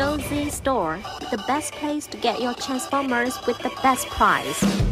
Josie Store, the best place to get your Transformers with the best price.